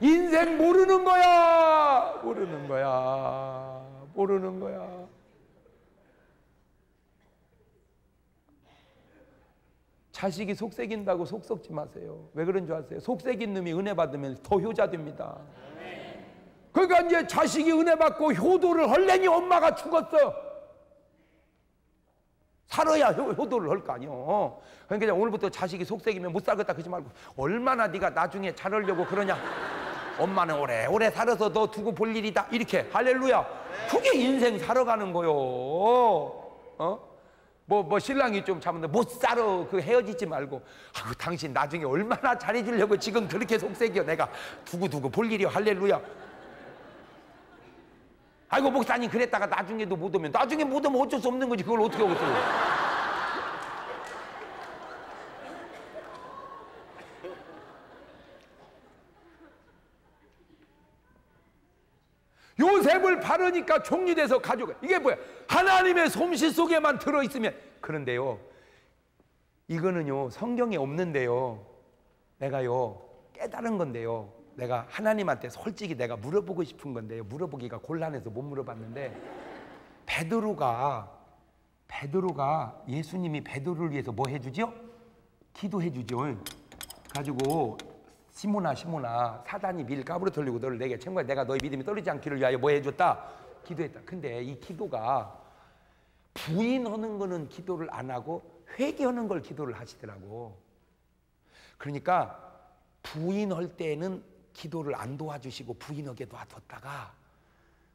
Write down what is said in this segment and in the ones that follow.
인생 모르는 거야. 모르는 거야. 모르는 거야. 자식이 속색인다고 속 썩지 마세요. 왜 그런 줄 아세요? 속색인 놈이 은혜 받으면 더 효자 됩니다. 그러니까 이제 자식이 은혜 받고 효도를 헐래니 엄마가 죽었어. 살아야 효, 도를 할 거 아니요. 그러니까 오늘부터 자식이 속색이면 못 살겠다 그러지 말고 얼마나 네가 나중에 잘하려고 그러냐. 엄마는 오래오래 살아서 너 두고 볼 일이다. 이렇게 할렐루야. 그게 인생 살아가는 거요. 어? 뭐, 뭐, 신랑이 좀 참는데 못 살아. 그 헤어지지 말고. 아유, 당신 나중에 얼마나 잘해주려고 지금 그렇게 속색이요. 내가 두고두고 볼 일이요. 할렐루야. 아이고, 목사님 그랬다가 나중에도 못 오면, 나중에 못 오면 어쩔 수 없는 거지. 그걸 어떻게 하겠어요. 요셉을 바르니까 종류돼서 가져가. 이게 뭐야? 하나님의 솜씨 속에만 들어있으면. 그런데요, 이거는요, 성경에 없는데요. 내가요, 깨달은 건데요. 내가 하나님한테 솔직히 내가 물어보고 싶은 건데요. 물어보기가 곤란해서 못 물어봤는데, 베드로가, 베드로가 예수님이 베드로를 위해서 뭐 해주죠? 기도해 주죠. 가지고 시모나 시모나 사단이 밀 까부러 돌리고 너를 내게 청구해 내가 너의 믿음이 떨어지지 않기를 위하여 뭐 해줬다? 기도했다. 근데 이 기도가 부인하는 거는 기도를 안 하고 회개하는 걸 기도를 하시더라고. 그러니까 부인할 때는 기도를 안 도와주시고 부인하게 놔뒀다가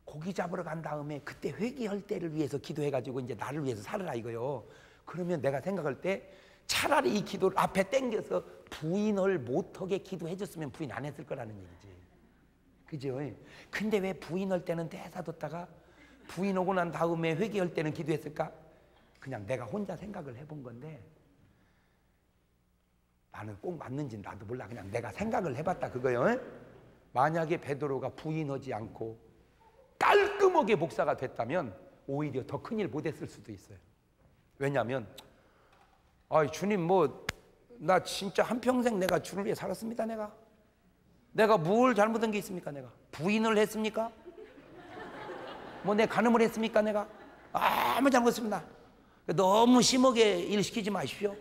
고기 잡으러 간 다음에 그때 회개할 때를 위해서 기도해가지고 이제 나를 위해서 살아라 이거요. 그러면 내가 생각할 때 차라리 이 기도를 앞에 땡겨서 부인을 못하게 기도해 줬으면 부인 안 했을 거라는 얘기지. 그죠? 근데 왜 부인할 때는 대사뒀다가 부인 오고 난 다음에 회개할 때는 기도했을까? 그냥 내가 혼자 생각을 해본 건데 나는 꼭 맞는지 나도 몰라. 그냥 내가 생각을 해봤다 그거요. 만약에 베드로가 부인하지 않고 깔끔하게 목사가 됐다면 오히려 더 큰일 못했을 수도 있어요. 왜냐하면 아, 주님 뭐 나 진짜 한 평생 내가 주를 위해 살았습니다. 내가 내가 뭘 잘못한 게 있습니까? 내가 부인을 했습니까? 뭐 내 간음을 했습니까? 내가 아무 잘못 했습니다. 너무 심하게 일 시키지 마십시오.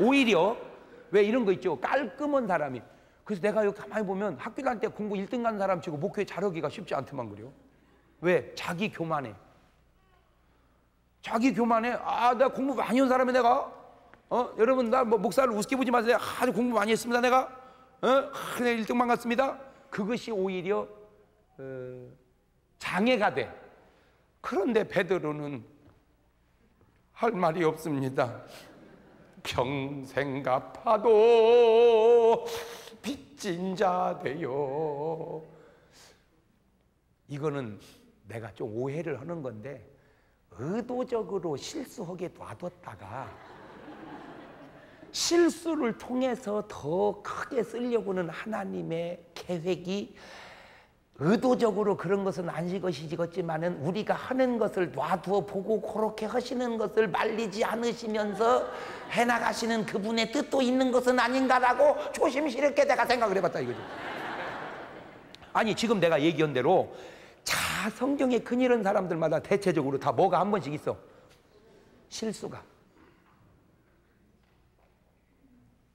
오히려 왜 이런 거 있죠? 깔끔한 사람이 그래서 내가 여기 가만히 보면 학교 다닐 때 공부 1등 간 사람 치고 목회 잘하기가 쉽지 않더만 그래요. 왜? 자기 교만해. 자기 교만해. 아, 내가 공부 많이 한 사람이 내가. 어, 여러분, 나 뭐 목사를 우습게 보지 마세요. 아주 공부 많이 했습니다, 내가. 어, 아, 내가 1등만 갔습니다. 그것이 오히려 어, 장애가 돼. 그런데 베드로는 할 말이 없습니다. 평생 갚아도 빚진 자 되요. 이거는 내가 좀 오해를 하는 건데 의도적으로 실수하게 놔뒀다가 실수를 통해서 더 크게 쓰려고는 하나님의 계획이 의도적으로 그런 것은 아니것이지만은 우리가 하는 것을 놔두어 보고 그렇게 하시는 것을 말리지 않으시면서 해나가시는 그분의 뜻도 있는 것은 아닌가라고 조심스럽게 내가 생각을 해봤다 이거죠. 아니 지금 내가 얘기한 대로 자 성경에 큰일은 사람들마다 대체적으로 다 뭐가 한 번씩 있어 실수가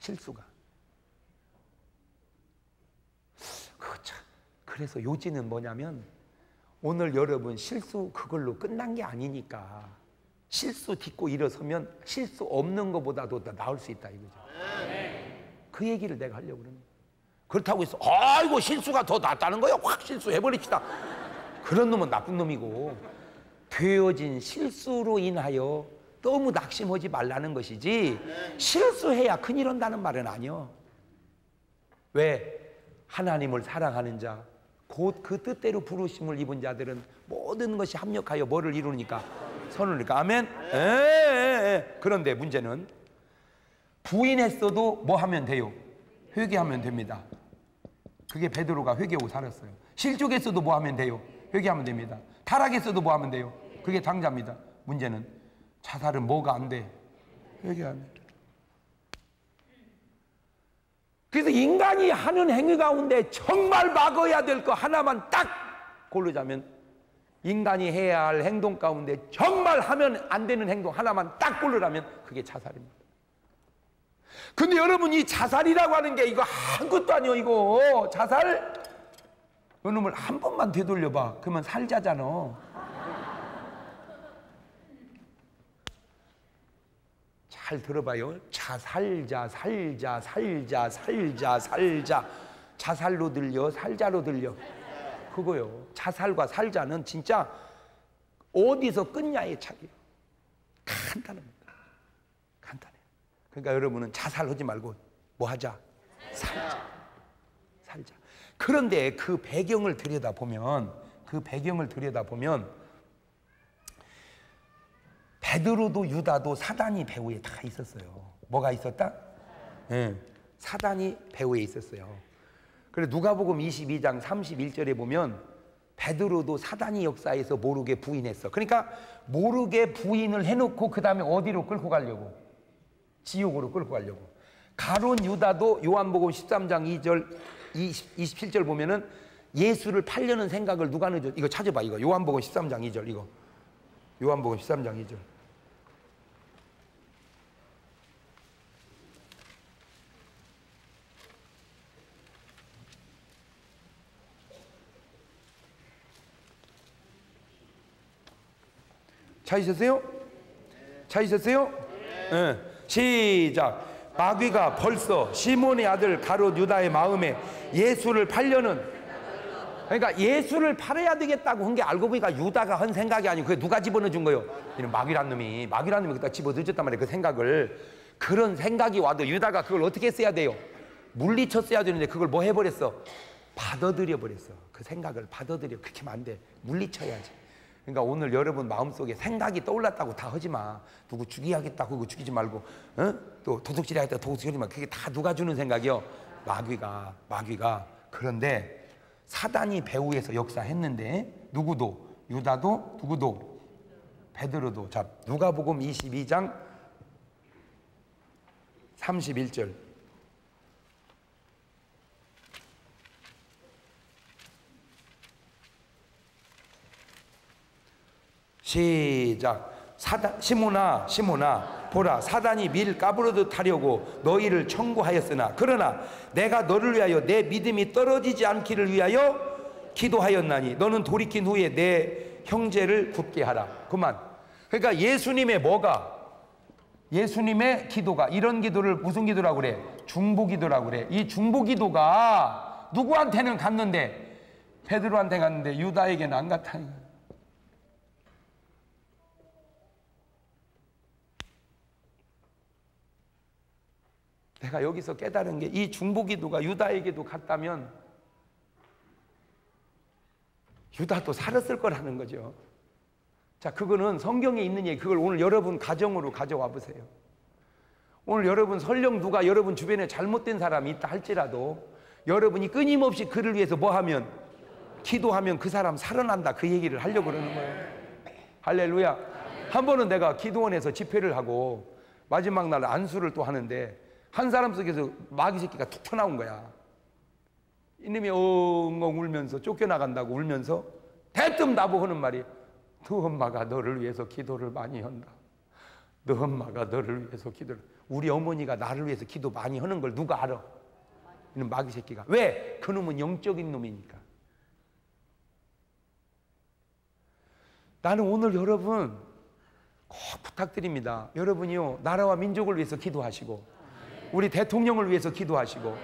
실수가 그래서 요지는 뭐냐면 오늘 여러분 실수 그걸로 끝난 게 아니니까 실수 딛고 일어서면 실수 없는 것보다도 더 나을 수 있다 이거죠. 그 얘기를 내가 하려고 그러는. 그렇다고 해서 아이고 실수가 더 낫다는 거야. 확 실수해버립시다. 그런 놈은 나쁜 놈이고 되어진 실수로 인하여 너무 낙심하지 말라는 것이지 실수해야 큰일 한다는 말은 아니요. 왜? 하나님을 사랑하는 자, 곧 그 뜻대로 부르심을 입은 자들은 모든 것이 합력하여 뭐를 이루니까 선을 이루니까 아멘. 에, 에, 에. 그런데 문제는 부인했어도 뭐 하면 돼요? 회개하면 됩니다. 그게 베드로가 회개하고 살았어요. 실족했어도 뭐 하면 돼요? 회개하면 됩니다. 타락했어도 뭐 하면 돼요? 그게 당자입니다. 문제는 자살은 뭐가 안 돼? 회개하면. 그래서 인간이 하는 행위 가운데 정말 막아야 될 거 하나만 딱 고르자면 인간이 해야 할 행동 가운데 정말 하면 안 되는 행동 하나만 딱 고르라면 그게 자살입니다. 근데 여러분 이 자살이라고 하는 게 이거 아무것도 아니요 이거. 자살? 이놈을 한 번만 되돌려봐. 그러면 살자잖아 잘 들어봐요. 자 살자 살자 살자 살자 살자. 자살로 들려 살자로 들려. 그거요. 자살과 살자는 진짜 어디서 끊냐의 차이요. 간단합니다. 그러니까 여러분은 자살하지 말고 뭐 하자? 살자. 살자. 그런데 그 배경을 들여다 보면 그 배경을 들여다 보면 베드로도 유다도 사단이 배후에 다 있었어요. 뭐가 있었다? 네, 사단이 배후에 있었어요. 그래 누가복음 22장 31절에 보면 베드로도 사단이 역사에서 모르게 부인했어. 그러니까 모르게 부인을 해놓고 그 다음에 어디로 끌고 가려고? 지옥으로 끌고 가려고. 가론 유다도 요한복음 13장 2절 20, 27절 보면은 예수를 팔려는 생각을 누가 늦어 이거 찾아봐 이거 요한복음 13장 2절 이거 요한복음 13장 2절 찾으셨어요? 찾으셨어요? 네. 시작. 마귀가 벌써 시몬의 아들 가롯 유다의 마음에 예수를 팔려는 그러니까 예수를 팔아야 되겠다고 한 게 알고 보니까 유다가 한 생각이 아니고 그게 누가 집어넣어 준 거예요? 이는 마귀란 놈이 마귀란 놈이 그다 집어넣었단 말이에요. 그 생각을 그런 생각이 와도 유다가 그걸 어떻게 써야 돼요? 물리쳤어야 되는데 그걸 뭐 해버렸어? 받아들여 버렸어. 그 생각을 받아들여 그렇게 하면 안 돼. 물리쳐야지. 그러니까 오늘 여러분 마음속에 생각이 떠올랐다고 다 하지 마. 누구 죽이야겠다 그거 죽이지 말고 어? 또 도둑질 하겠다 도둑질 하지 마. 그게 다 누가 주는 생각이요? 마귀가 마귀가 그런데 사단이 배후에서 역사했는데 누구도 유다도 누구도 베드로도 자 누가복음 22장 31절 시작. 사단, 시모나, 시모나, 보라, 사단이 밀 까부러듯 하려고 너희를 청구하였으나, 그러나 내가 너를 위하여 내 믿음이 떨어지지 않기를 위하여 기도하였나니, 너는 돌이킨 후에 내 형제를 굳게 하라. 그만. 그러니까 예수님의 뭐가? 예수님의 기도가, 이런 기도를 무슨 기도라고 그래? 중보 기도라고 그래. 이 중보 기도가 누구한테는 갔는데, 베드로한테 갔는데, 유다에게는 안 갔다니. 내가 여기서 깨달은 게 이 중보기도가 유다에게도 갔다면 유다도 살았을 거라는 거죠. 자, 그거는 성경에 있는 얘기. 그걸 오늘 여러분 가정으로 가져와 보세요. 오늘 여러분 설령 누가 여러분 주변에 잘못된 사람이 있다 할지라도 여러분이 끊임없이 그를 위해서 뭐 하면 기도하면 그 사람 살아난다 그 얘기를 하려고 그러는 거예요. 할렐루야. 한 번은 내가 기도원에서 집회를 하고 마지막 날 안수를 또 하는데 한 사람 속에서 마귀 새끼가 툭 튀어나온 거야. 이놈이 엉엉 울면서 쫓겨나간다고 울면서 대뜸 나보고 하는 말이 너 엄마가 너를 위해서 기도를 많이 한다. 너 엄마가 너를 위해서 기도를 우리 어머니가 나를 위해서 기도 많이 하는 걸 누가 알아? 이는 마귀 새끼가 왜? 그놈은 영적인 놈이니까 나는 오늘 여러분 꼭 부탁드립니다 여러분이요 나라와 민족을 위해서 기도하시고 우리 대통령을 위해서 기도하시고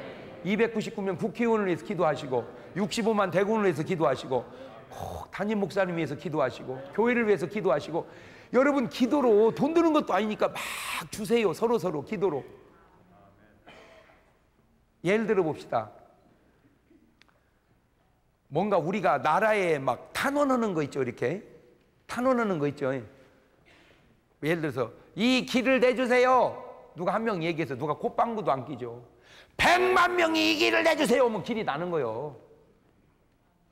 299명 국회의원을 위해서 기도하시고 65만 대군을 위해서 기도하시고 꼭 담임 목사님 위해서 기도하시고 교회를 위해서 기도하시고 여러분 기도로 돈 드는 것도 아니니까 막 주세요. 서로 서로 기도로. 예를 들어 봅시다. 뭔가 우리가 나라에 막 탄원하는 거 있죠 이렇게? 탄원하는 거 있죠. 예를 들어서 이 길을 내주세요 누가 한 명 얘기해서 누가 콧방구도 안 끼죠. 백만 명이 이 길을 내주세요. 하면 길이 나는 거예요.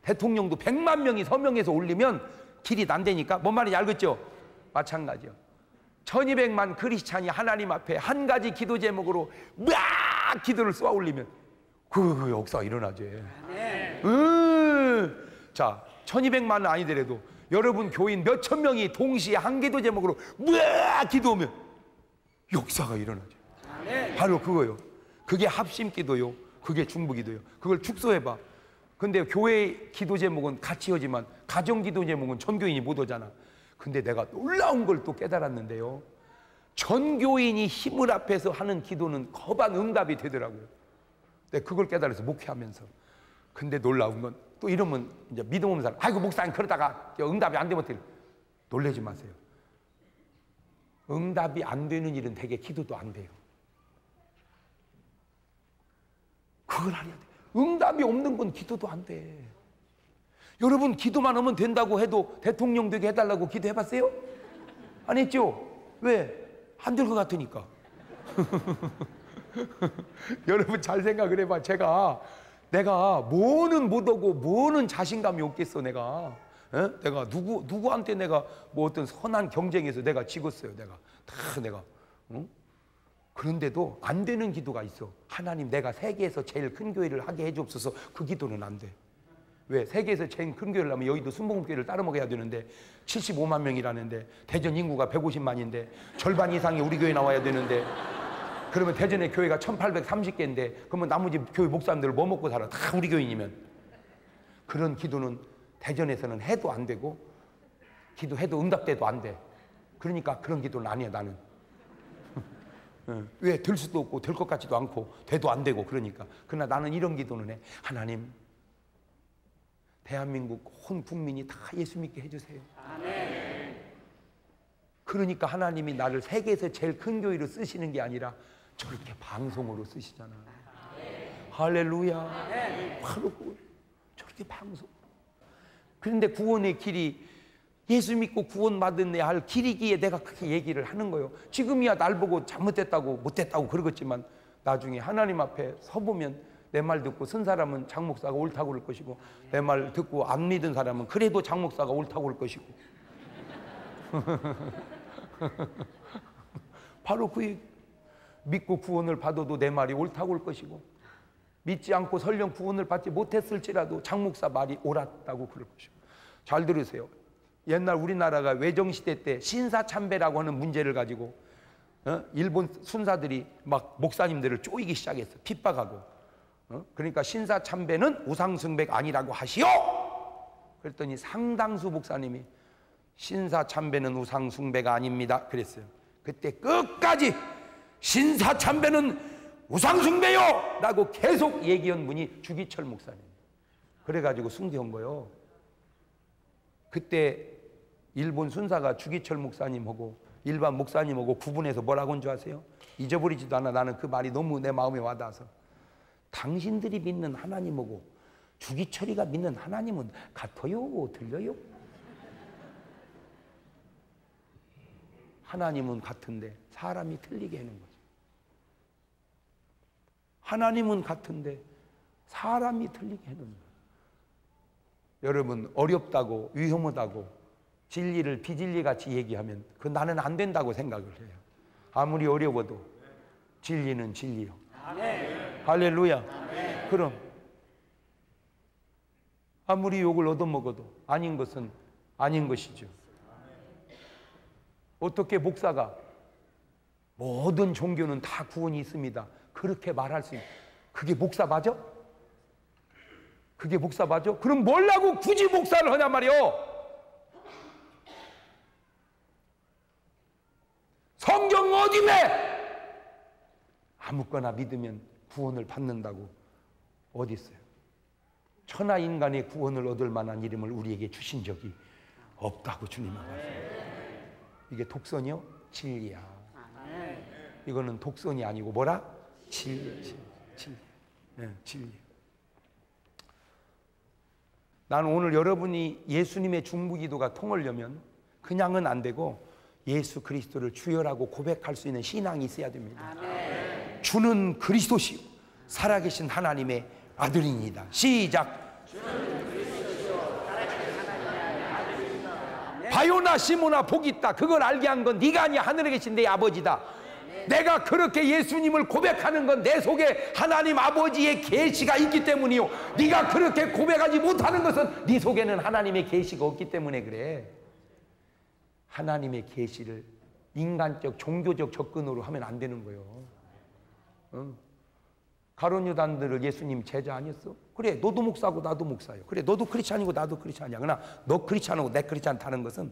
대통령도 백만 명이 서명해서 올리면 길이 난다니까. 뭔 말인지 알겠죠? 마찬가지요. 천이백만 크리스찬이 하나님 앞에 한 가지 기도 제목으로 막 기도를 쏘아 올리면 그, 그 역사가 일어나지. 음. 자, 1200만은 아니더라도 여러분 교인 몇천 명이 동시에 한 기도 제목으로 무아 기도하면 역사가 일어나죠. 바로 그거요. 그게 합심 기도요. 그게 중부 기도요. 그걸 축소해봐. 근데 교회 기도 제목은 같이 하지만 가정 기도 제목은 전교인이 못 오잖아. 근데 내가 놀라운 걸 또 깨달았는데요. 전교인이 힘을 앞에서 하는 기도는 거반 응답이 되더라고요. 근데 그걸 깨달아서 목회하면서. 근데 놀라운 건 또 이러면 이제 믿음 없는 사람, 아이고 목사님 그러다가 응답이 안 되면 어떡해. 놀래지 마세요. 응답이 안 되는 일은 되게 기도도 안 돼요. 그걸 알아야 돼. 응답이 없는 건 기도도 안 돼. 여러분 기도만 하면 된다고 해도 대통령 되게 해달라고 기도해봤어요? 안 했죠? 왜? 안 될 것 같으니까. 여러분 잘 생각을 해봐. 제가 내가 뭐는 못하고 뭐는 자신감이 없겠어 내가. 에? 내가 누구 누구한테 내가 뭐 어떤 선한 경쟁에서 내가 지었어요. 내가 다 내가. 응? 그런데도 안 되는 기도가 있어. 하나님 내가 세계에서 제일 큰 교회를 하게 해주옵소서. 그 기도는 안 돼. 왜? 세계에서 제일 큰 교회를 하면 여의도 순복음교회를 따로 먹어야 되는데 75만 명이라는데 대전 인구가 150만인데 절반 이상이 우리 교회 나와야 되는데 그러면 대전의 교회가 1830개인데 그러면 나머지 교회 목사님들 뭐 먹고 살아? 다 우리 교인이면 그런 기도는 대전에서는 해도 안 되고 기도해도 응답돼도 안 돼. 그러니까 그런 기도는 아니야 나는. 왜 될 수도 없고 될 것 같지도 않고 돼도 안 되고 그러니까. 그러나 나는 이런 기도는 해. 하나님 대한민국 온 국민이 다 예수 믿게 해주세요. 그러니까 하나님이 나를 세계에서 제일 큰 교회로 쓰시는 게 아니라 저렇게 방송으로 쓰시잖아. 할렐루야. 바로 그 저렇게 방송 그런데 구원의 길이 예수 믿고 구원받은 할 길이기에 내가 그렇게 얘기를 하는 거예요. 지금이야 날 보고 잘못됐다고 못됐다고 그러겠지만 나중에 하나님 앞에 서보면 내 말 듣고 쓴 사람은 장 목사가 옳다고 그럴 것이고 내 말 듣고 안 믿은 사람은 그래도 장 목사가 옳다고 그럴 것이고 바로 그 믿고 구원을 받아도 내 말이 옳다고 할 것이고 믿지 않고 설령 구원을 받지 못했을지라도 장 목사 말이 옳았다고 그럴 것이고 잘 들으세요. 옛날 우리나라가 외정시대 때 신사참배라고 하는 문제를 가지고 어? 일본 순사들이 막 목사님들을 쪼이기 시작했어. 핍박하고. 어? 그러니까 신사참배는 우상숭배가 아니라고 하시오! 그랬더니 상당수 목사님이 신사참배는 우상숭배가 아닙니다. 그랬어요. 그때 끝까지 신사참배는 우상숭배요! 라고 계속 얘기한 분이 주기철 목사님. 그래가지고 순교한 거요. 그때 일본 순사가 주기철 목사님하고 일반 목사님하고 구분해서 뭐라고 한 줄 아세요? 잊어버리지도 않아. 나는 그 말이 너무 내 마음에 와닿아서. 당신들이 믿는 하나님하고 주기철이가 믿는 하나님은 같아요? 들려요? 하나님은 같은데 사람이 틀리게 하는 거죠. 하나님은 같은데 사람이 틀리게 하는 거예요. 여러분 어렵다고 위험하다고 진리를 비진리 같이 얘기하면 그 나는 안 된다고 생각을 해요. 아무리 어려워도 진리는 진리요. 할렐루야. 그럼 아무리 욕을 얻어먹어도 아닌 것은 아닌 것이죠. 어떻게 목사가 모든 종교는 다 구원이 있습니다. 그렇게 말할 수 있. 그게 목사 맞아? 그게 목사 맞아? 그럼 뭘라고 굳이 목사를 하냐 말이요? 성경 어디에 아무거나 믿으면 구원을 받는다고 어디 있어요? 천하 인간의 구원을 얻을 만한 이름을 우리에게 주신 적이 없다고 주님은 말씀하세요. 이게 독선이요? 진리야. 이거는 독선이 아니고 뭐라? 진리, 진리, 진리. 네, 진리. 나는 오늘 여러분이 예수님의 중부 기도가 통하려면 그냥은 안 되고 예수 그리스도를 주여라고 고백할 수 있는 신앙이 있어야 됩니다. 아멘. 주는 그리스도시요 살아계신 하나님의 아들입니다. 시작. 바요나 시모나 복이 있다. 그걸 알게 한 건 네가 아니야 하늘에 계신 내 아버지다. 내가 그렇게 예수님을 고백하는 건 내 속에 하나님 아버지의 계시가 있기 때문이요. 네가 그렇게 고백하지 못하는 것은 네 속에는 하나님의 계시가 없기 때문에 그래. 하나님의 계시를 인간적 종교적 접근으로 하면 안 되는 거예요. 응? 가론 유단들을 예수님 제자 아니었어? 그래, 너도 목사고 나도 목사요. 그래, 너도 크리스찬이고 나도 크리스찬이야. 그러나 너 크리스찬하고 내 크리스찬다는 것은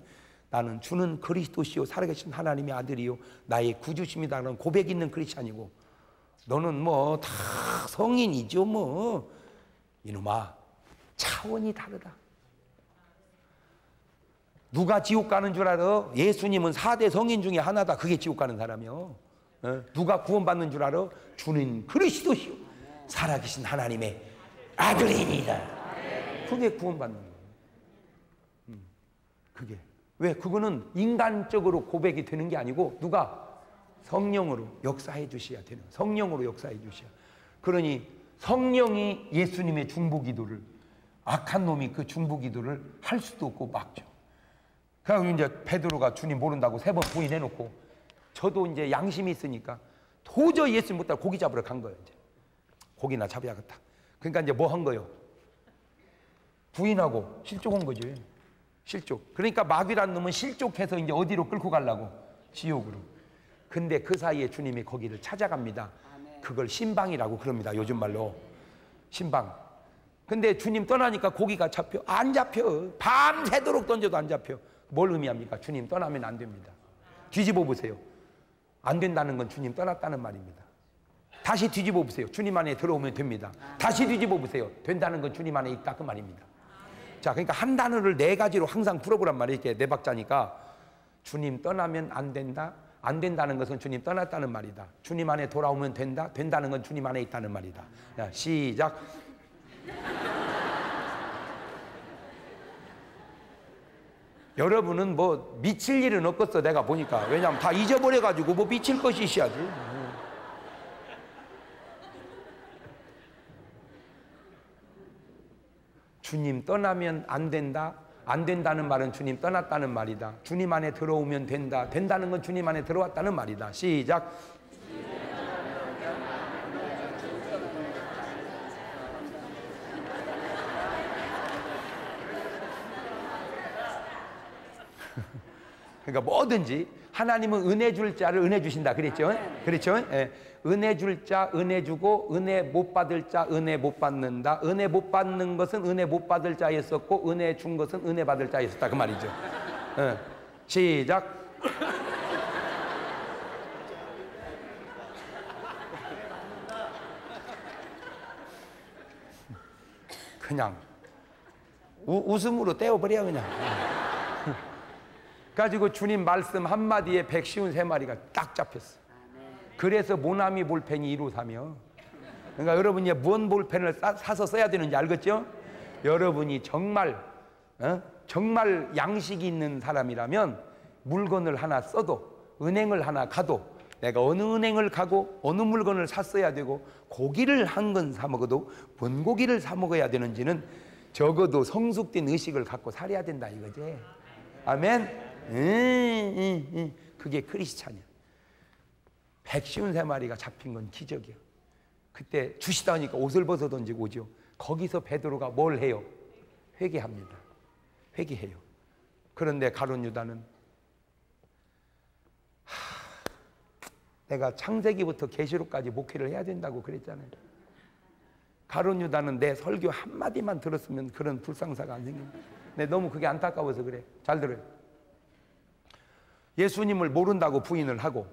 나는 주는 그리스도시요 살아계신 하나님의 아들이요 나의 구주심이다라는 고백 있는 크리스찬이고 너는 뭐 다 성인이죠 뭐 이놈아 차원이 다르다. 누가 지옥 가는 줄 알아? 예수님은 4대 성인 중에 하나다. 그게 지옥 가는 사람이요. 어? 누가 구원받는 줄 알아? 주는 그리스도시요. 살아계신 하나님의 아들이니다. 그게 구원받는 거예요. 음, 그게. 왜? 그거는 인간적으로 고백이 되는 게 아니고 누가 성령으로 역사해 주셔야 되는 성령으로 역사해 주셔야. 그러니 성령이 예수님의 중보 기도를 악한 놈이 그 중보 기도를 할 수도 없고 막죠. 그래서 이제 베드로가 주님 모른다고 세 번 부인해 놓고 저도 이제 양심이 있으니까 도저히 예수님 못 따라 고기 잡으러 간 거예요. 이제 고기나 잡아야겠다. 그러니까 이제 뭐 한 거요? 부인하고 실족한 거지. 실족. 그러니까 마귀란 놈은 실족해서 이제 어디로 끌고 가려고? 지옥으로. 근데 그 사이에 주님이 거기를 찾아갑니다. 그걸 신방이라고 그럽니다. 요즘 말로. 신방. 근데 주님 떠나니까 고기가 잡혀. 안 잡혀. 밤새도록 던져도 안 잡혀. 뭘 의미합니까? 주님 떠나면 안 됩니다. 뒤집어 보세요. 안 된다는 건 주님 떠났다는 말입니다. 다시 뒤집어 보세요. 주님 안에 들어오면 됩니다. 다시 뒤집어 보세요. 된다는 건 주님 안에 있다 그 말입니다. 자, 그러니까 한 단어를 네 가지로 항상 풀어보란 말이에요. 이렇게 네 박자니까 주님 떠나면 안 된다. 안 된다는 것은 주님 떠났다는 말이다. 주님 안에 돌아오면 된다. 된다는 건 주님 안에 있다는 말이다. 자, 시작. 여러분은 뭐 미칠 일은 없겠어 내가 보니까 왜냐하면 다 잊어버려가지고 뭐 미칠 것이 있어야지 주님 떠나면 안 된다 안 된다는 말은 주님 떠났다는 말이다. 주님 안에 들어오면 된다 된다는 건 주님 안에 들어왔다는 말이다. 시작 그러니까 뭐든지 하나님은 은혜 줄 자를 은혜 주신다 그랬죠? 그렇죠? 예. 은혜 줄 자 은혜 주고 은혜 못 받을 자 은혜 못 받는다. 은혜 못 받는 것은 은혜 못 받을 자였었고 은혜 준 것은 은혜 받을 자였었다 그 말이죠. 예. 시작. 그냥 우, 웃음으로 떼어버려 그냥. 가지고 주님 말씀 한마디에 백시운 세 마리가 딱 잡혔어. 그래서 모나미 볼펜이 이루사며. 그러니까 여러분이 뭔 볼펜을 싸, 서 써야 되는지 알겠죠? 여러분이 정말 어? 정말 양식이 있는 사람이라면 물건을 하나 써도 은행을 하나 가도 내가 어느 은행을 가고 어느 물건을 샀어야 되고 고기를 한 건 사 먹어도 뭔 고기를 사 먹어야 되는지는 적어도 성숙된 의식을 갖고 살아야 된다 이거지. 아멘. 음, 음, 그게 크리스찬이야. 백시운 세 마리가 잡힌 건 기적이야. 그때 주시다니까 옷을 벗어 던지고 오죠. 거기서 베드로가 뭘 해요? 회개합니다. 회개해요. 그런데 가론 유다는 하, 내가 창세기부터 계시록까지 목회를 해야 된다고 그랬잖아요. 가론 유다는 내 설교 한 마디만 들었으면 그런 불상사가 안 생깁니다. 근 너무 그게 안타까워서 그래. 잘 들어요. 예수님을 모른다고 부인을 하고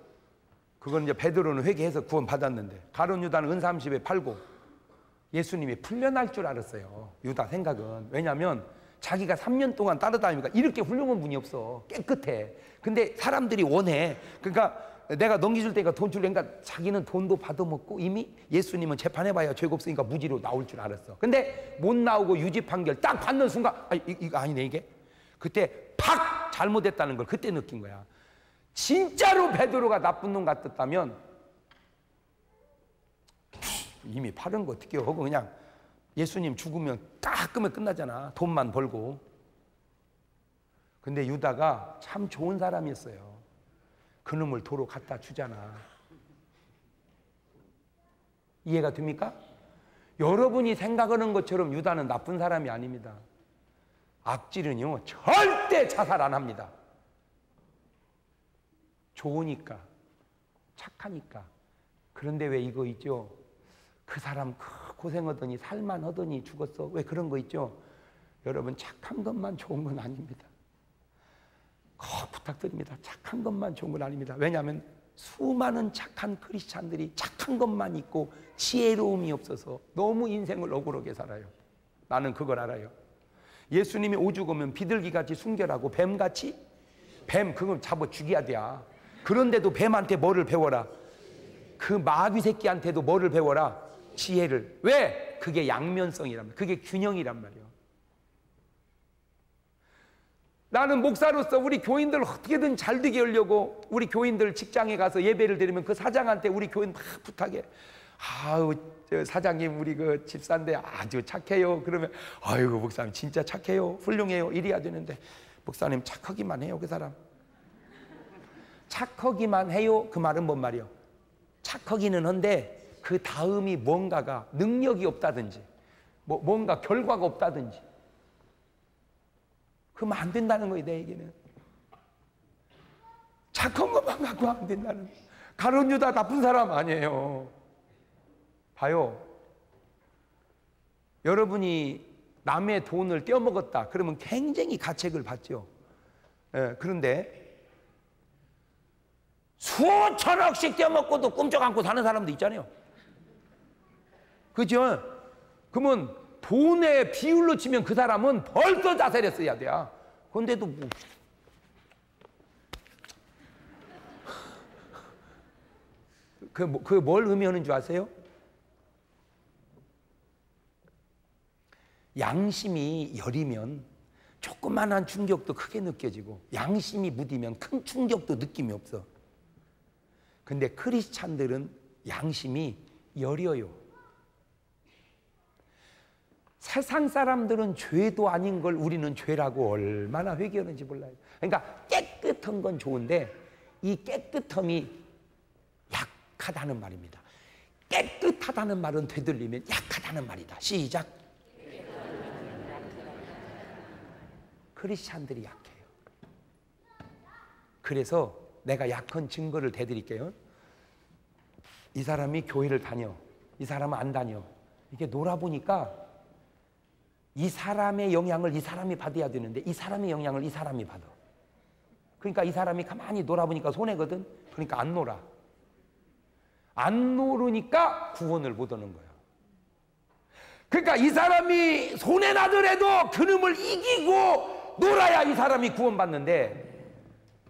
그건 이제 베드로는 회개해서 구원 받았는데 가론 유다는 은 30에 팔고 예수님이 풀려날 줄 알았어요. 유다 생각은 왜냐하면 자기가 3년 동안 따라다니니까 이렇게 훌륭한 분이 없어 깨끗해. 근데 사람들이 원해. 그러니까 내가 넘겨줄 때가 돈 줄래니까 자기는 돈도 받아먹고 이미 예수님은 재판해봐야 죄가 없으니까 무지로 나올 줄 알았어. 근데 못 나오고 유지 판결 딱 받는 순간 아 이거 아니네 이게. 그때 팍 잘못했다는 걸 그때 느낀 거야. 진짜로 베드로가 나쁜 놈 같았다면 이미 파는 거 어떻게 하고 그냥 예수님 죽으면 딱 끄면 끝나잖아. 돈만 벌고. 근데 유다가 참 좋은 사람이었어요. 그놈을 도로 갖다 주잖아. 이해가 됩니까? 여러분이 생각하는 것처럼 유다는 나쁜 사람이 아닙니다. 악질은요, 절대 자살 안 합니다. 좋으니까, 착하니까. 그런데 왜 이거 있죠? 그 사람 고생하더니 살만 하더니 죽었어. 왜 그런 거 있죠? 여러분 착한 것만 좋은 건 아닙니다. 꼭 부탁드립니다. 착한 것만 좋은 건 아닙니다. 왜냐하면 수많은 착한 크리스찬들이 착한 것만 있고 지혜로움이 없어서 너무 인생을 억울하게 살아요. 나는 그걸 알아요. 예수님이 오죽 오면 비둘기같이 순결하고 뱀같이 뱀 그걸 잡아 죽여야 돼. 그런데도 뱀한테 뭐를 배워라? 그 마귀 새끼한테도 뭐를 배워라? 지혜를. 왜? 그게 양면성이란 말이야. 그게 균형이란 말이야. 나는 목사로서 우리 교인들 어떻게든 잘 되게 하려고 우리 교인들 직장에 가서 예배를 드리면 그 사장한테 우리 교인 막 부탁해. 아우 사장님 우리 그 집사인데 아주 착해요. 그러면 아이고 목사님 진짜 착해요. 훌륭해요. 이래야 되는데 목사님 착하기만 해요 그 사람. 착하기만 해요. 그 말은 뭔 말이요? 착하기는 한데 그 다음이 뭔가가 능력이 없다든지 뭐 뭔가 결과가 없다든지 그러면 안 된다는 거예요, 내 얘기는. 착한 것만 갖고 안 된다는. 가론 유다 나쁜 사람 아니에요. 봐요. 여러분이 남의 돈을 떼어먹었다. 그러면 굉장히 가책을 받죠. 예, 그런데 수천억씩 떼어먹고도 꿈쩍 안고 사는 사람도 있잖아요. 그죠? 그러면 돈의 비율로 치면 그 사람은 벌써 자살했어야 돼요. 그런데도 뭐 그, 뭐, 그뭘 의미하는 줄 아세요? 양심이 여리면 조그만한 충격도 크게 느껴지고 양심이 무디면 큰 충격도 느낌이 없어. 근데 크리스찬들은 양심이 여려요. 세상 사람들은 죄도 아닌 걸 우리는 죄라고 얼마나 회개하는지 몰라요. 그러니까 깨끗한 건 좋은데 이 깨끗함이 약하다는 말입니다. 깨끗하다는 말은 되돌리면 약하다는 말이다. 시작. 크리스찬들이 약해요. 그래서 내가 약한 증거를 대드릴게요. 이 사람이 교회를 다녀. 이 사람은 안 다녀. 이게 놀아보니까 이 사람의 영향을 이 사람이 받아야 되는데 이 사람의 영향을 이 사람이 받아. 그러니까 이 사람이 가만히 놀아보니까 손해거든. 그러니까 안 놀아. 안 놀으니까 구원을 못 얻는 거야. 그러니까 이 사람이 손해 나더라도 그놈을 이기고 놀아야 이 사람이 구원받는데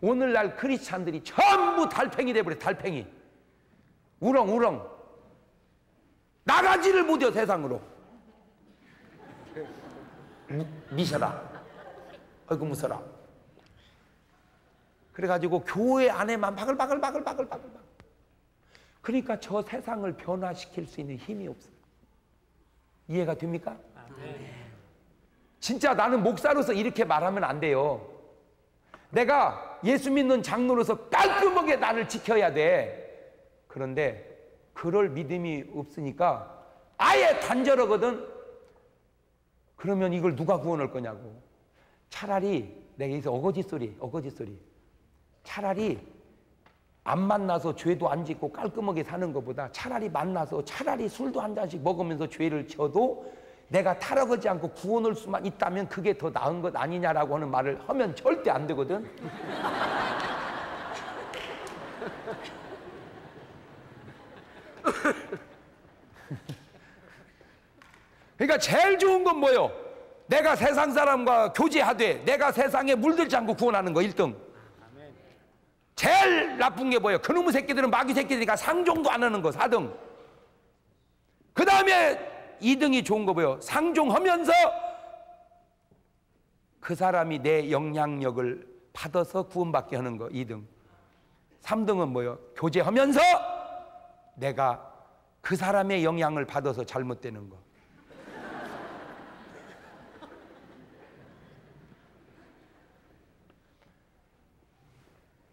오늘날 크리스찬들이 전부 달팽이 돼버려 달팽이. 우렁우렁. 나가지를 못해요 세상으로. 미셔라. 아이고 무서라. 그래가지고 교회 안에만 바글바글바글 바글 바글. 그러니까 저 세상을 변화시킬 수 있는 힘이 없어요. 이해가 됩니까? 진짜 나는 목사로서 이렇게 말하면 안 돼요. 내가 예수 믿는 장로로서 깔끔하게 나를 지켜야 돼. 그런데 그럴 믿음이 없으니까 아예 단절하거든. 그러면 이걸 누가 구원할 거냐고. 차라리 내가 여기서 어거지 소리, 어거지 소리. 차라리 안 만나서 죄도 안 짓고 깔끔하게 사는 것보다 차라리 만나서 차라리 술도 한 잔씩 먹으면서 죄를 져도 내가 타락하지 않고 구원할 수만 있다면 그게 더 나은 것 아니냐라고 하는 말을 하면 절대 안 되거든. 그러니까 제일 좋은 건 뭐요? 내가 세상 사람과 교제하되 내가 세상에 물들지 않고 구원하는 거 1등. 제일 나쁜 게 뭐예요? 그놈의 새끼들은 마귀 새끼들이니까 상종도 안 하는 거 4등. 그 다음에 2등이 좋은 거 뭐예요? 상종하면서 그 사람이 내 영향력을 받아서 구원받게 하는 거 2등. 3등은 뭐예요? 교제하면서 내가 그 사람의 영향을 받아서 잘못되는 거.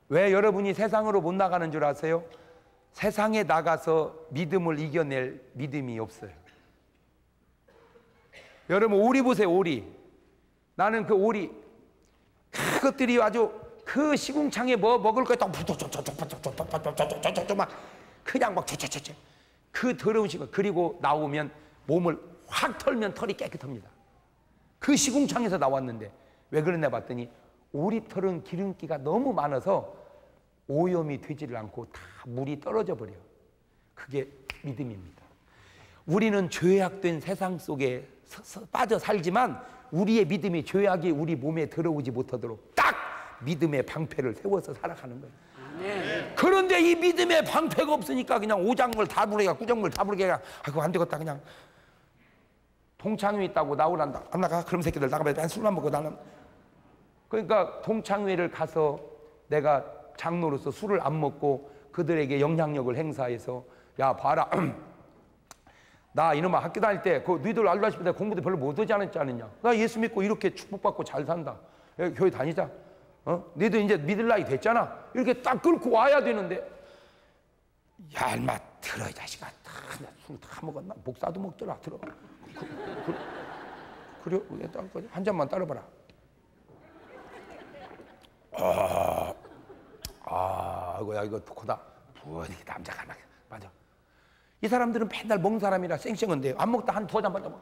왜 여러분이 세상으로 못 나가는 줄 아세요? 세상에 나가서 믿음을 이겨낼 믿음이 없어요. 여러분 오리 보세요 오리. 나는 그 오리 그것들이 아주 그 시궁창에 뭐 먹을 거딱 막 그냥 막 쩌쩌쩌쩌 그 더러운 시궁 그리고 나오면 몸을 확 털면 털이 깨끗합니다. 그 시궁창에서 나왔는데 왜 그러냐 봤더니 오리털은 기름기가 너무 많아서 오염이 되지를 않고 다 물이 떨어져 버려. 그게 믿음입니다. 우리는 죄악된 세상 속에 빠져 살지만 우리의 믿음이 죄악이 우리 몸에 들어오지 못하도록 딱 믿음의 방패를 세워서 살아가는 거예요. 그런데 이 믿음의 방패가 없으니까 그냥 오장물 다 부르게 구정물 다 부르게 아이고 안 되겠다 그냥. 동창회 있다고 나오란다. 안 나가? 그럼 새끼들 나가면 술만 먹고 나는. 그러니까 동창회를 가서 내가 장로로서 술을 안 먹고 그들에게 영향력을 행사해서 야 봐라. 나 이놈아 학교 다닐 때 그 너희들 알다시피 내가 공부도 별로 못하지 않았지 않느냐? 나 예수 믿고 이렇게 축복받고 잘 산다. 교회 다니자 어? 너희들 이제 믿을 나이 됐잖아 이렇게 딱 끌고 와야 되는데 야 얼마 들어 이 자식아 다술다 먹었나 목사도 먹더라 들어 그, 그, 그래 한 잔만 따라봐라 아, 아, 이거 야 이거. 뭐 이게 남자가 막 맞아. 이 사람들은 맨날 먹는 사람이라 쌩쌩한데 안 먹다 한 잔만 더 먹어.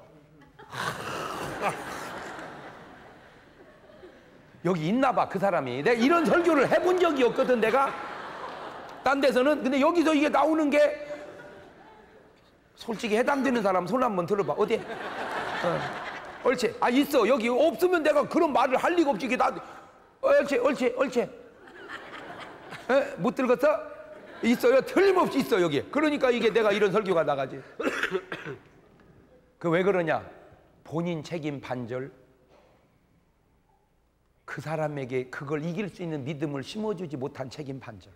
여기 있나 봐 그 사람이. 내가 이런 설교를 해본 적이 없거든 내가. 딴 데서는 근데 여기서 이게 나오는 게 솔직히 해당되는 사람 손 한번 들어봐 어디? 어. 옳지. 아 있어 여기 없으면 내가 그런 말을 할 리가 없지 이게 나. 옳지, 옳지, 옳지. 에? 못 들었어? 있어요. 틀림없이 있어, 여기. 그러니까 이게 내가 이런 설교가 나가지. 그 왜 그러냐? 본인 책임 반절. 그 사람에게 그걸 이길 수 있는 믿음을 심어주지 못한 책임 반절.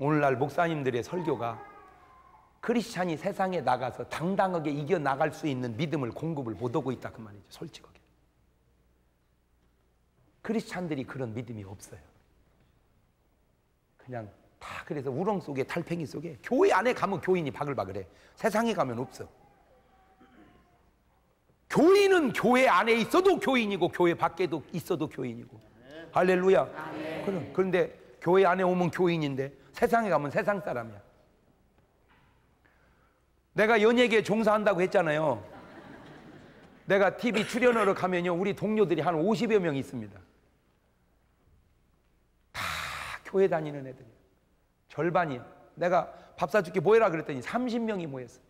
오늘날 목사님들의 설교가 크리스찬이 세상에 나가서 당당하게 이겨 나갈 수 있는 믿음을 공급을 못 하고 있다 그 말이죠. 솔직하게. 크리스찬들이 그런 믿음이 없어요. 그냥 다 그래서 우렁 속에 달팽이 속에 교회 안에 가면 교인이 바글바글해. 세상에 가면 없어. 교인은 교회 안에 있어도 교인이고 교회 밖에도 있어도 교인이고. 할렐루야. 그럼 그런데 교회 안에 오면 교인인데 세상에 가면 세상 사람이야. 내가 연예계에 종사한다고 했잖아요. 내가 TV 출연하러 가면요. 우리 동료들이 한 50여 명 있습니다. 교회 다니는 애들이 절반이야. 내가 밥 사줄게 모여라 그랬더니 30명이 모였어.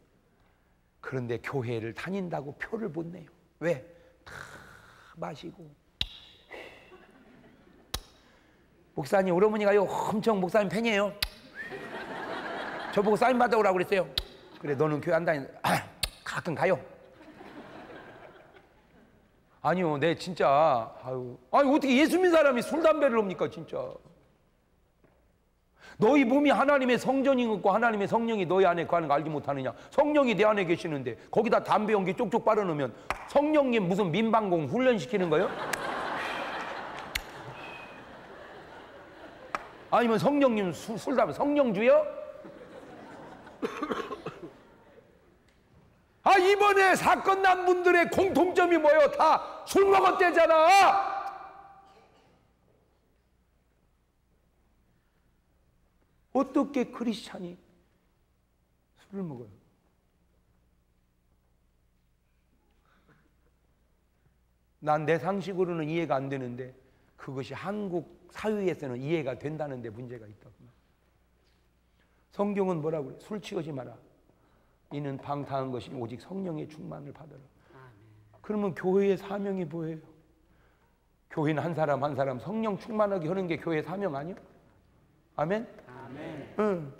그런데 교회를 다닌다고 표를 못 내요. 왜? 다 마시고. 목사님, 우리 어머니가요, 엄청 목사님 팬이에요. 저보고 사인 받아오라고 그랬어요. 그래, 너는 교회 안 다니, 아, 가끔 가요. 아니요, 내 진짜, 아유, 아니, 어떻게 예수 믿는 사람이 술, 담배를 합니까, 진짜. 너희 몸이 하나님의 성전인 것과 하나님의 성령이 너희 안에 가는 거 알지 못하느냐? 성령이 내 안에 계시는데 거기다 담배 연기 쪽쪽 빨아놓으면 성령님 무슨 민방공 훈련시키는 거요? 아니면 성령님 술, 술 담배 성령주요? 아 이번에 사건 난 분들의 공통점이 뭐예요? 다 술 먹었대잖아. 어떻게 크리스찬이 술을 먹어요? 난 내 상식으로는 이해가 안 되는데 그것이 한국 사회에서는 이해가 된다는데 문제가 있다. 성경은 뭐라고 그래? 술 취하지 마라. 이는 방탕한 것이 오직 성령의 충만을 받아라. 그러면 교회의 사명이 뭐예요? 교회는 한 사람 한 사람 성령 충만하게 하는 게 교회 사명 아니야? 아멘? 응.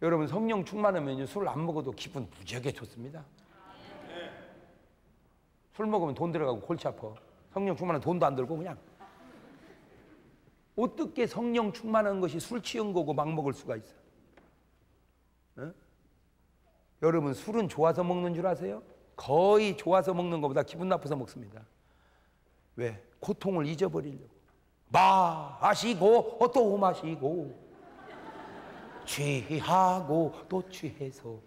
여러분 성령 충만하면 술 안 먹어도 기분 무지하게 좋습니다. 술 먹으면 돈 들어가고 골치 아파. 성령 충만한 돈도 안 들고 그냥. 어떻게 성령 충만한 것이 술 취한 거고 막 먹을 수가 있어? 응? 여러분 술은 좋아서 먹는 줄 아세요? 거의 좋아서 먹는 것보다 기분 나빠서 먹습니다. 왜? 고통을 잊어버리려고. 마시고 또 마시고 취하고 또 취해서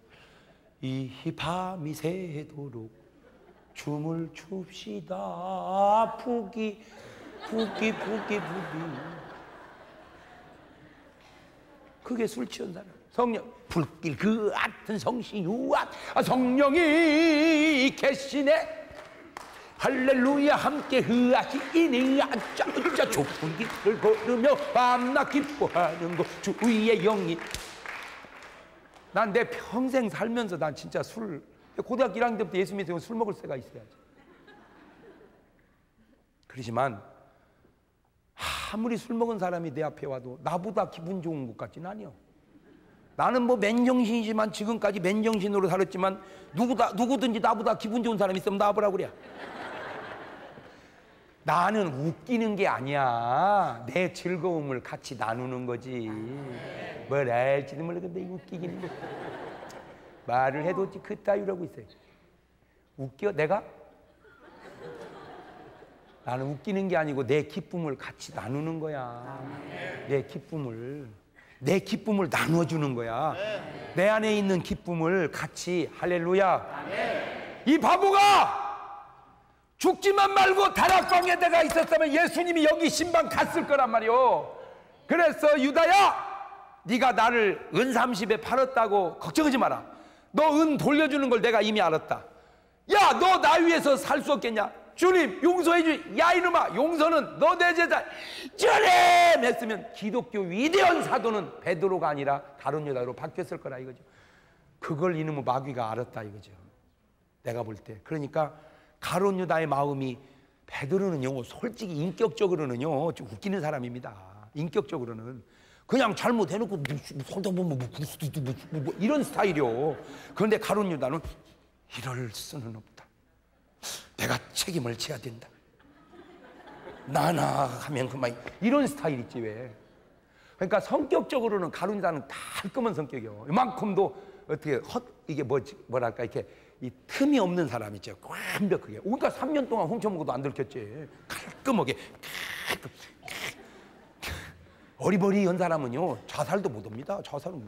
이 밤이 새도록 춤을 춥시다. 푸기 푸기 푸기 푸기. 그게 술 취한 사람. 성령 불길 그 같은 성신 유한 아, 성령이 계시네 할렐루야 함께 흐하시이니 앉자 앉자 좁은 길을 걸으며 밤낮 기뻐하는 것 주위의 영이. 난 내 평생 살면서 난 진짜 술 고등학교 1학년 때부터 예수 믿으면 술 먹을 새가 있어야지. 그렇지만 아무리 술 먹은 사람이 내 앞에 와도 나보다 기분 좋은 것 같진 아니요. 나는 뭐 맨정신이지만 지금까지 맨정신으로 살았지만 누구다, 누구든지 나보다 기분 좋은 사람 있으면 나와보라 그래 나는 웃기는 게 아니야. 내 즐거움을 같이 나누는 거지. 뭘 알지도 모르겠는데 웃기기는 뭐. 말을 해도 그따위라고 있어요. 웃겨? 내가? 나는 웃기는 게 아니고 내 기쁨을 같이 나누는 거야. 내 기쁨을. 내 기쁨을 나눠주는 거야. 내 안에 있는 기쁨을 같이 할렐루야. 이 바보가 죽지만 말고 다락방에다가 있었다면 예수님이 여기 신방 갔을 거란 말이오. 그래서 유다야, 네가 나를 은 30에 팔았다고 걱정하지 마라. 너 은 돌려주는 걸 내가 이미 알았다. 야, 너 나 위해서 살 수 없겠냐? 주님 용서해 주. 야 이놈아, 용서는 너 내 제자. 주님 했으면 기독교 위대한 사도는 베드로가 아니라 다른 여자로 바뀌었을 거라 이거죠. 그걸 이놈의 마귀가 알았다 이거죠. 내가 볼 때. 그러니까 가론 유다의 마음이 베드로는요 솔직히 인격적으로는요 좀 웃기는 사람입니다. 인격적으로는 그냥 잘못해놓고 손도 뭐, 뭐, 뭐, 뭐, 이런 스타일이요. 그런데 가론 유다는 이럴 수는 없다. 내가 책임을 져야 된다. 나나 하면 그만 이런 스타일 있지 왜? 그러니까 성격적으로는 가론 유다는 깔끔한 성격이요. 이만큼도 어떻게 헛 이게 뭐지 뭐랄까 이렇게 이 틈이 없는 사람이죠. 완벽하게. 그러니까 3년 동안 훔쳐먹어도 안 들켰지. 깔끔하게. 깔끔. 어리버리한 사람은요 자살도 못 합니다. 자살은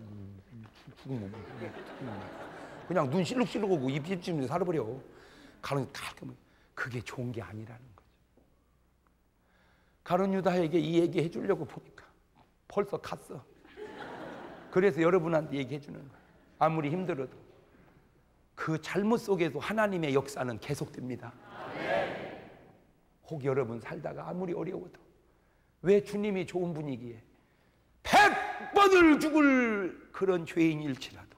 죽으면 그냥 눈 실룩실룩하고 입 찝찝 살아버려. 가론 깔끔. 그게 좋은 게 아니라는 거죠. 가론 유다에게 이 얘기 해주려고 보니까 벌써 갔어. 그래서 여러분한테 얘기해 주는 거야. 아무리 힘들어도 그 잘못 속에도 하나님의 역사는 계속됩니다. 혹 여러분 살다가 아무리 어려워도 왜 주님이 좋은 분위기에 백 번을 죽을 그런 죄인일지라도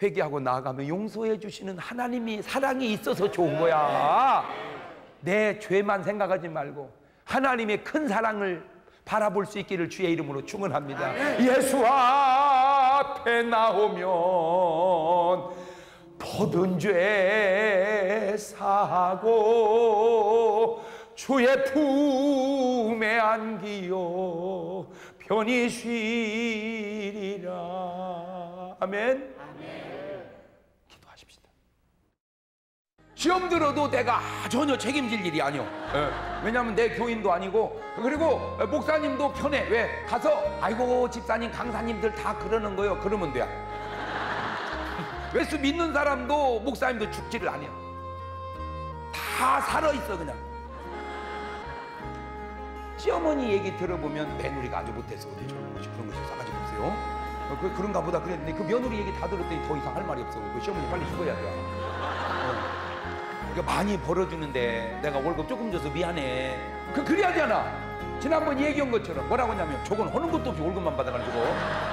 회개하고 나아가면 용서해 주시는 하나님이 사랑이 있어서 좋은 거야. 내 죄만 생각하지 말고 하나님의 큰 사랑을 바라볼 수 있기를 주의 이름으로 축원합니다. 예수 앞에 나오면 모든 죄 사고 주의 품에 안기요 편히 쉬리라 아멘. 기도하십시다. 시험 들어도 내가 전혀 책임질 일이 아니요. 네. 왜냐하면 내 교인도 아니고 그리고 목사님도 편해. 왜 가서 아이고 집사님 강사님들 다 그러는 거요. 그러면 돼. 예수 믿는 사람도 목사님도 죽지를 않아요. 다 살아있어 그냥. 시어머니 얘기 들어보면 며느리가 아주 못해서 어디 저런 것이 그런 것이 싸가지 없어요. 어, 그, 그런가 보다 그랬는데 그 며느리 얘기 다 들었더니 더 이상 할 말이 없어. 그 시어머니 빨리 죽어야 돼. 어. 이거 많이 벌어주는데 내가 월급 조금 줘서 미안해. 그 그래야 되나? 지난번 얘기한 것처럼 뭐라고 하냐면 저건 하는 것도 없이 월급만 받아가지고